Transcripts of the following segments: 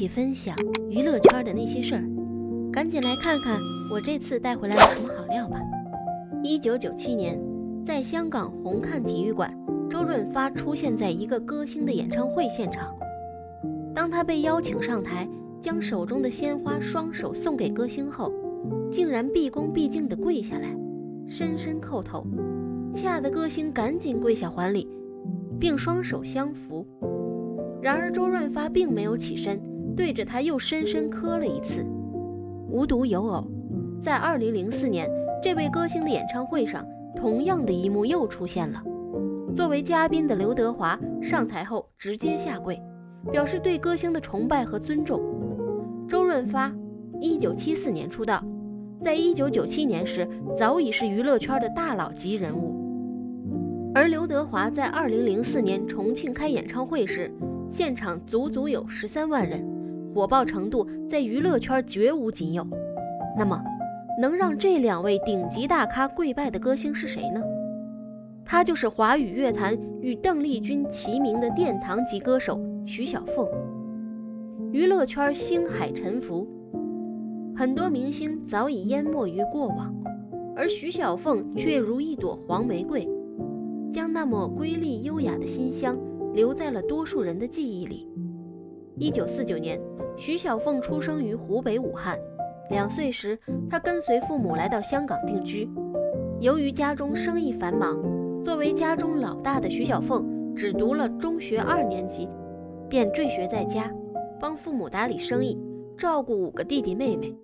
一起分享娱乐圈的那些事儿，赶紧来看看我这次带回来了什么好料吧。一九九七年，在香港红磡体育馆，周润发出现在一个歌星的演唱会现场。当他被邀请上台，将手中的鲜花双手送给歌星后，竟然毕恭毕敬地跪下来，深深叩头，吓得歌星赶紧跪下还礼，并双手相扶。然而周润发并没有起身，对着他又深深磕了一次。无独有偶，在2004年这位歌星的演唱会上，同样的一幕又出现了。作为嘉宾的刘德华上台后直接下跪，表示对歌星的崇拜和尊重。周润发1974年出道，在1997年时早已是娱乐圈的大佬级人物，而刘德华在2004年重庆开演唱会时。现场足足有十三万人，火爆程度在娱乐圈绝无仅有。那么，能让这两位顶级大咖跪拜的歌星是谁呢？他就是华语乐坛与邓丽君齐名的殿堂级歌手徐小凤。娱乐圈星海沉浮，很多明星早已淹没于过往，而徐小凤却如一朵黄玫瑰，将那么瑰丽优雅的馨香。留在了多数人的记忆里。一九四九年，徐小凤出生于湖北武汉。两岁时，她跟随父母来到香港定居。由于家中生意繁忙，作为家中老大的徐小凤只读了中学二年级，便辍学在家，帮父母打理生意，照顾五个弟弟妹妹。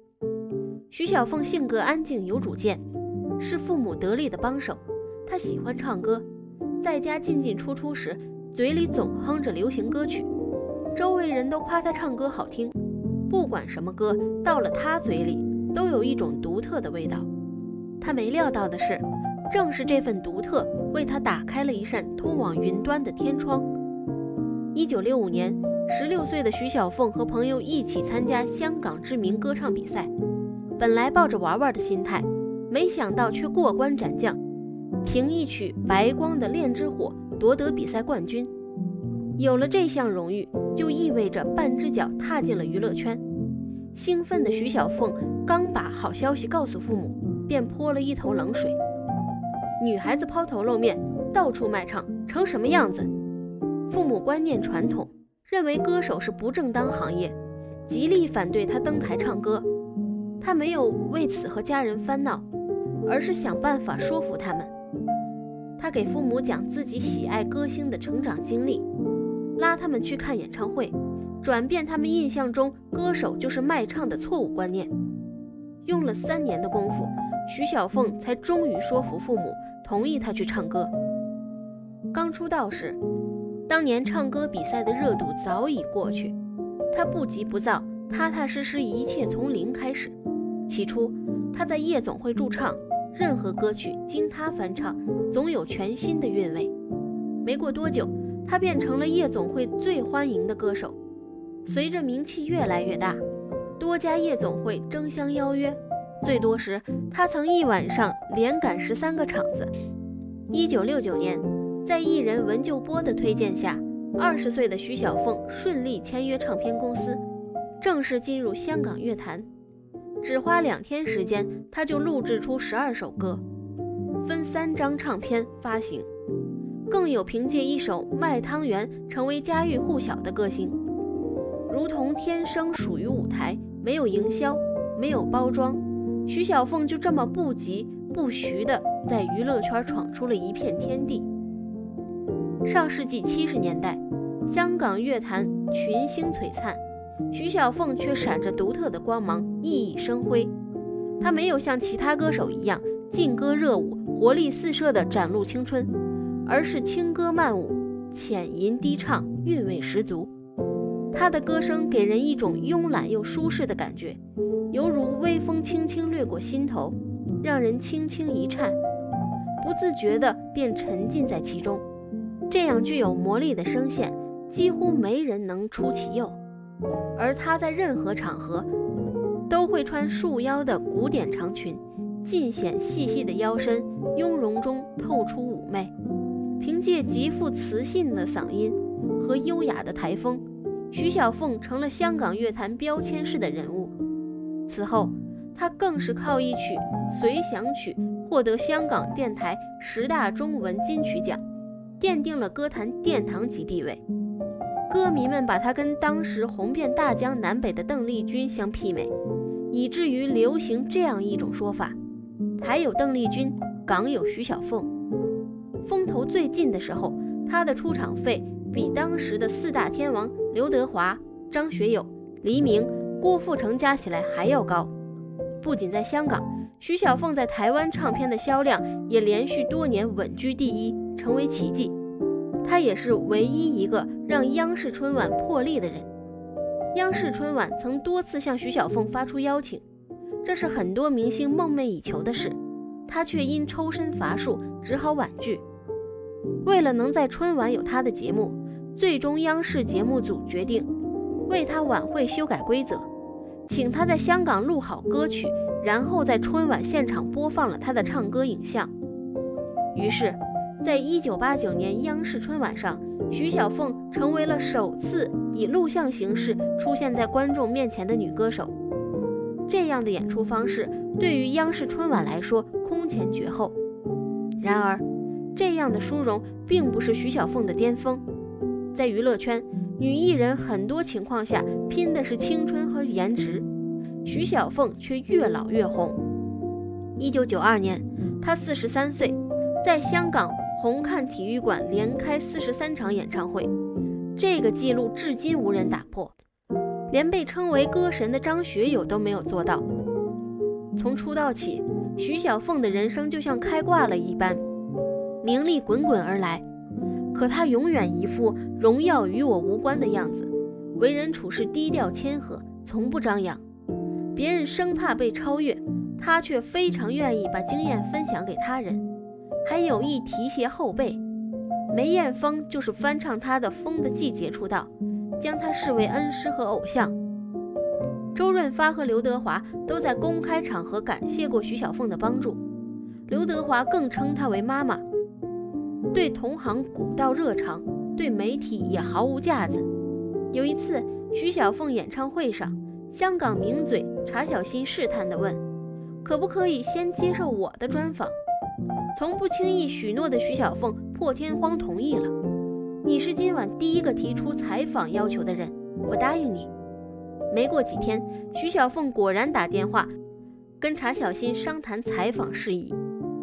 徐小凤性格安静有主见，是父母得力的帮手。她喜欢唱歌，在家进进出出时。嘴里总哼着流行歌曲，周围人都夸他唱歌好听。不管什么歌，到了他嘴里都有一种独特的味道。他没料到的是，正是这份独特，为他打开了一扇通往云端的天窗。一九六五年，十六岁的徐小凤和朋友一起参加香港知名歌唱比赛，本来抱着玩玩的心态，没想到却过关斩将，凭一曲《白光的恋之火》。夺得比赛冠军，有了这项荣誉，就意味着半只脚踏进了娱乐圈。兴奋的徐小凤刚把好消息告诉父母，便泼了一头冷水：“女孩子抛头露面，到处卖唱，成什么样子？”父母观念传统，认为歌手是不正当行业，极力反对他登台唱歌。他没有为此和家人翻闹，而是想办法说服他们。他给父母讲自己喜爱歌星的成长经历，拉他们去看演唱会，转变他们印象中歌手就是卖唱的错误观念。用了三年的功夫，徐小凤才终于说服父母同意他去唱歌。刚出道时，当年唱歌比赛的热度早已过去，他不急不躁，踏踏实实，一切从零开始。起初，他在夜总会驻唱。任何歌曲经他翻唱，总有全新的韵味。没过多久，他变成了夜总会最欢迎的歌手。随着名气越来越大，多家夜总会争相邀约，最多时他曾一晚上连赶十三个场子。一九六九年，在艺人文旧波的推荐下，二十岁的徐小凤顺利签约唱片公司，正式进入香港乐坛。只花两天时间，他就录制出十二首歌，分三张唱片发行，更有凭借一首《卖汤圆》成为家喻户晓的歌星。如同天生属于舞台，没有营销，没有包装，徐小凤就这么不疾不徐地在娱乐圈闯出了一片天地。上世纪七十年代，香港乐坛群星璀璨。徐小凤却闪着独特的光芒，熠熠生辉。她没有像其他歌手一样劲歌热舞、活力四射地展露青春，而是轻歌慢舞、浅吟低唱，韵味十足。她的歌声给人一种慵懒又舒适的感觉，犹如微风轻轻掠过心头，让人轻轻一颤，不自觉地便沉浸在其中。这样具有魔力的声线，几乎没人能出其右。而她在任何场合都会穿束腰的古典长裙，尽显细细的腰身，雍容中透出妩媚。凭借极富磁性的嗓音和优雅的台风，徐小凤成了香港乐坛标签式的人物。此后，她更是靠一曲《随想曲》获得香港电台十大中文金曲奖，奠定了歌坛殿堂级地位。歌迷们把她跟当时红遍大江南北的邓丽君相媲美，以至于流行这样一种说法：台有邓丽君，港有徐小凤。风头最劲的时候，他的出场费比当时的四大天王刘德华、张学友、黎明、郭富城加起来还要高。不仅在香港，徐小凤在台湾唱片的销量也连续多年稳居第一，成为奇迹。她也是唯一一个让央视春晚破例的人。央视春晚曾多次向徐小凤发出邀请，这是很多明星梦寐以求的事，她却因抽身乏术，只好婉拒。为了能在春晚有她的节目，最终央视节目组决定为她晚会修改规则，请她在香港录好歌曲，然后在春晚现场播放了她的唱歌影像。于是。在一九八九年央视春晚上，徐小凤成为了首次以录像形式出现在观众面前的女歌手。这样的演出方式对于央视春晚来说空前绝后。然而，这样的殊荣并不是徐小凤的巅峰。在娱乐圈，女艺人很多情况下拼的是青春和颜值，徐小凤却越老越红。一九九二年，她四十三岁，在香港。红磡体育馆连开四十三场演唱会，这个记录至今无人打破，连被称为歌神的张学友都没有做到。从出道起，徐小凤的人生就像开挂了一般，名利滚滚而来，可她永远一副荣耀与我无关的样子，为人处事低调谦和，从不张扬。别人生怕被超越，她却非常愿意把经验分享给他人。还有意提携后辈，梅艳芳就是翻唱他的《风的季节》出道，将他视为恩师和偶像。周润发和刘德华都在公开场合感谢过徐小凤的帮助，刘德华更称她为妈妈。对同行古道热肠，对媒体也毫无架子。有一次，徐小凤演唱会上，香港名嘴查小欣试探地问：“可不可以先接受我的专访？”从不轻易许诺的徐小凤破天荒同意了。你是今晚第一个提出采访要求的人，我答应你。没过几天，徐小凤果然打电话跟查小欣商谈采访事宜。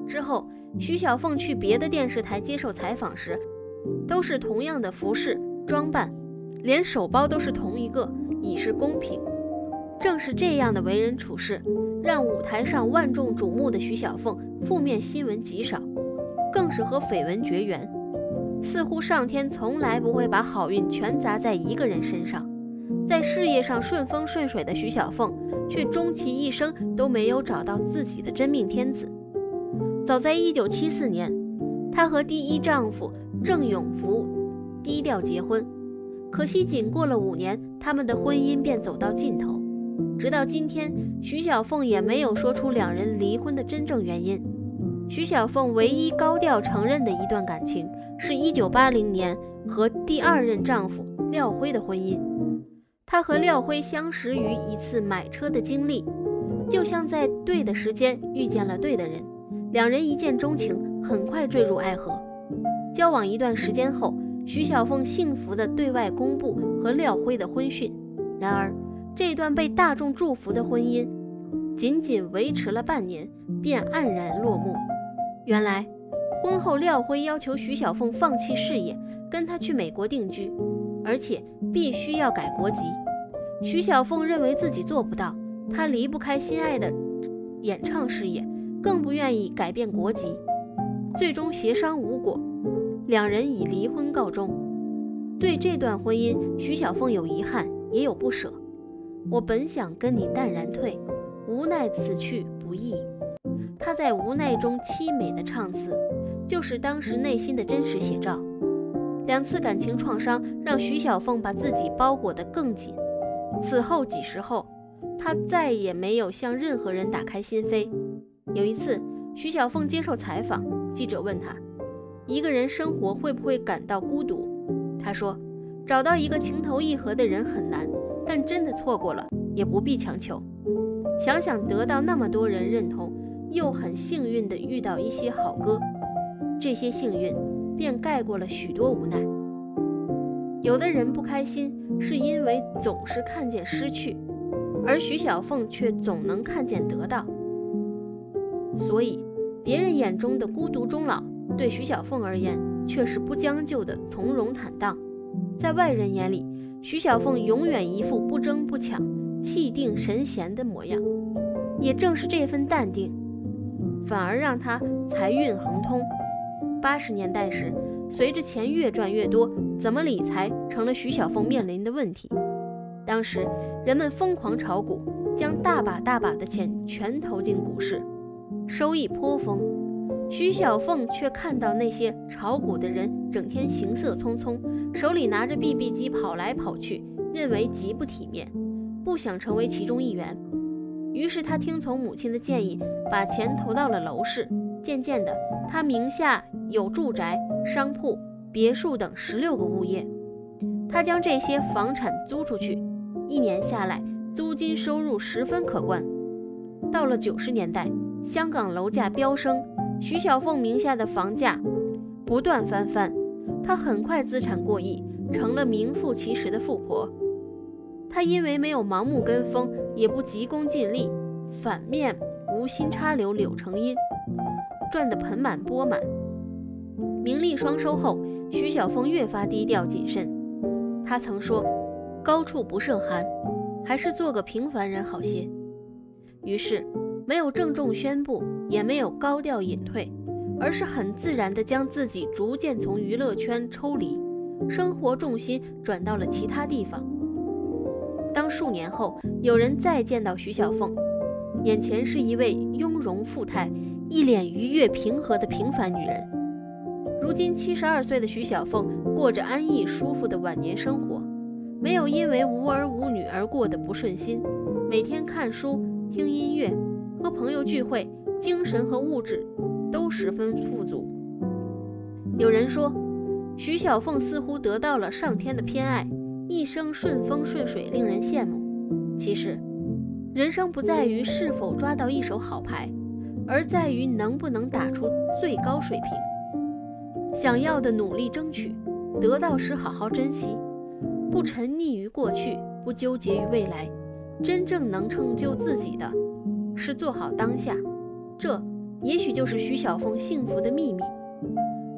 之后，徐小凤去别的电视台接受采访时，都是同样的服饰装扮，连手包都是同一个，以示公平。正是这样的为人处事，让舞台上万众瞩目的徐小凤。负面新闻极少，更是和绯闻绝缘。似乎上天从来不会把好运全砸在一个人身上。在事业上顺风顺水的徐小凤，却终其一生都没有找到自己的真命天子。早在1974年，她和第一丈夫郑永福低调结婚，可惜仅过了五年，他们的婚姻便走到尽头。直到今天，徐小凤也没有说出两人离婚的真正原因。徐小凤唯一高调承认的一段感情，是一九八零年和第二任丈夫廖辉的婚姻。她和廖辉相识于一次买车的经历，就像在对的时间遇见了对的人，两人一见钟情，很快坠入爱河。交往一段时间后，徐小凤幸福地对外公布和廖辉的婚讯。然而，这段被大众祝福的婚姻，仅仅维持了半年，便黯然落幕。原来，婚后廖辉要求徐小凤放弃事业，跟他去美国定居，而且必须要改国籍。徐小凤认为自己做不到，她离不开心爱的演唱事业，更不愿意改变国籍。最终协商无果，两人以离婚告终。对这段婚姻，徐小凤有遗憾，也有不舍。我本想跟你淡然退，无奈此去不易。她在无奈中凄美的唱词，就是当时内心的真实写照。两次感情创伤让徐小凤把自己包裹得更紧。此后几时后，她再也没有向任何人打开心扉。有一次，徐小凤接受采访，记者问她：“一个人生活会不会感到孤独？”她说：“找到一个情投意合的人很难，但真的错过了也不必强求。想想得到那么多人认同，又很幸运的遇到一些好歌，这些幸运便盖过了许多无奈。有的人不开心，是因为总是看见失去，而徐小凤却总能看见得到。所以，别人眼中的孤独终老，对徐小凤而言却是不将就的从容坦荡。在外人眼里，徐小凤永远一副不争不抢、气定神闲的模样。也正是这份淡定，反而让她财运亨通。八十年代时，随着钱越赚越多，怎么理财成了徐小凤面临的问题。当时人们疯狂炒股，将大把大把的钱全投进股市，收益颇丰。徐小凤却看到那些炒股的人整天行色匆匆，手里拿着 BB 机跑来跑去，认为极不体面，不想成为其中一员。于是他听从母亲的建议，把钱投到了楼市。渐渐的，他名下有住宅、商铺、别墅等十六个物业。他将这些房产租出去，一年下来，租金收入十分可观。到了九十年代，香港楼价飙升，徐小凤名下的房价不断翻番，她很快资产过亿，成了名副其实的富婆。她因为没有盲目跟风，也不急功近利，反面无心插柳柳成荫。赚得盆满钵满，名利双收后，徐小凤越发低调谨慎。她曾说：“高处不胜寒，还是做个平凡人好些。”于是，没有郑重宣布，也没有高调隐退，而是很自然地将自己逐渐从娱乐圈抽离，生活重心转到了其他地方。当数年后有人再见到徐小凤，眼前是一位雍容富态。一脸愉悦平和的平凡女人，如今七十二岁的徐小凤过着安逸舒服的晚年生活，没有因为无儿无女而过得不顺心。每天看书、听音乐、和朋友聚会，精神和物质都十分富足。有人说，徐小凤似乎得到了上天的偏爱，一生顺风顺水，令人羡慕。其实，人生不在于是否抓到一手好牌。而在于能不能打出最高水平，想要的努力争取，得到时好好珍惜，不沉溺于过去，不纠结于未来，真正能成就自己的，是做好当下。这也许就是徐小凤幸福的秘密。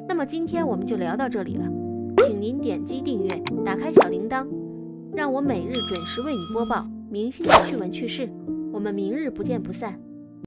那么今天我们就聊到这里了，请您点击订阅，打开小铃铛，让我每日准时为你播报明星的趣闻趣事。我们明日不见不散。